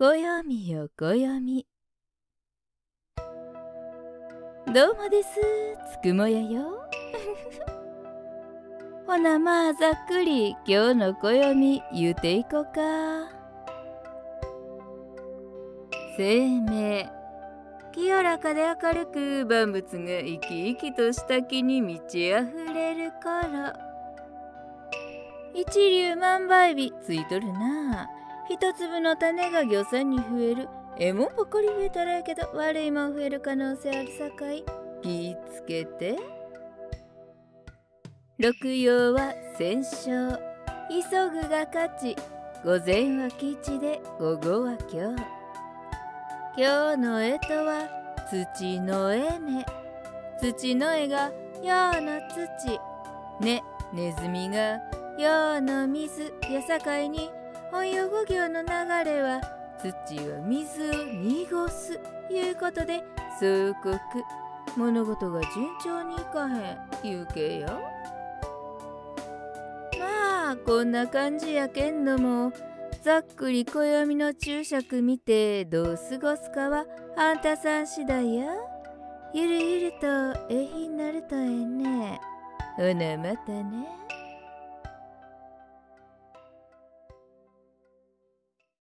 暦よ暦どうもです。つくもやよ。ほなまあざっくり今日の暦言うていこか。生命清らかで明るく万物が生き生きとした木に満ち溢れる頃。一粒万倍日ついとるな。一粒の種が魚さんに増える。えもんばっかり増えたらやけど悪いもん増える可能性あるさかい。気ぃつけて。六曜は戦勝。急ぐが勝ち。午前は吉で午後は今日今日の干支は土の絵ね。土の絵が陽の土。ねネズミが陽の水やさかいに本用語行の流れは土は水を濁すいうことで数刻物事が順調にいかへん。言うけよ。まあこんな感じやけんどもざっくり暦の注釈見てどう過ごすかはあんたさん次第や。ゆるゆるとええ日になるとええね。ほなまたね。